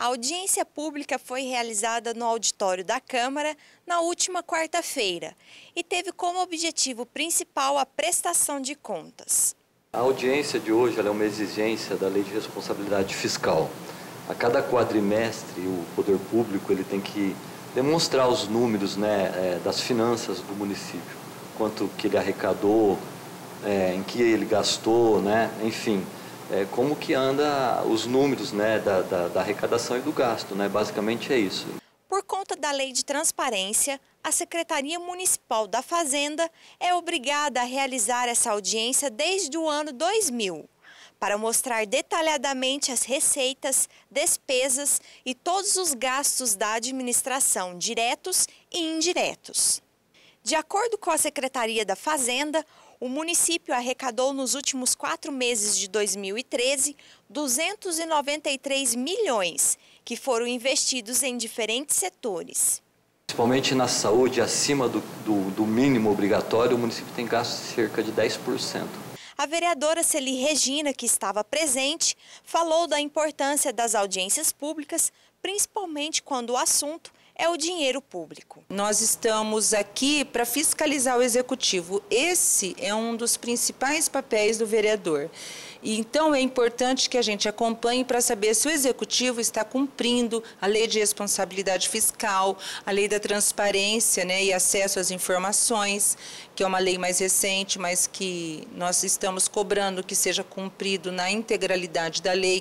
A audiência pública foi realizada no auditório da Câmara na última quarta-feira e teve como objetivo principal a prestação de contas. A audiência de hoje é uma exigência da Lei de Responsabilidade Fiscal. A cada quadrimestre, o poder público ele tem que demonstrar os números né, é, das finanças do município, quanto que ele arrecadou, é, em que ele gastou, né, enfim é, como que anda os números né, da, da, da arrecadação e do gasto, né? basicamente é isso. Por conta da lei de transparência, a Secretaria Municipal da Fazenda é obrigada a realizar essa audiência desde o ano 2000, para mostrar detalhadamente as receitas, despesas e todos os gastos da administração, diretos e indiretos. De acordo com a Secretaria da Fazenda, o município arrecadou nos últimos quatro meses de 2013 293 milhões, que foram investidos em diferentes setores. Principalmente na saúde, acima do, do, do mínimo obrigatório, o município tem gasto cerca de 10%. A vereadora Celi Regina, que estava presente, falou da importância das audiências públicas, principalmente quando o assunto é o dinheiro público. Nós estamos aqui para fiscalizar o executivo. Esse é um dos principais papéis do vereador. Então é importante que a gente acompanhe para saber se o executivo está cumprindo a lei de responsabilidade fiscal, a lei da transparência né, e acesso às informações, que é uma lei mais recente, mas que nós estamos cobrando que seja cumprido na integralidade da lei,